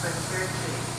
for surgery.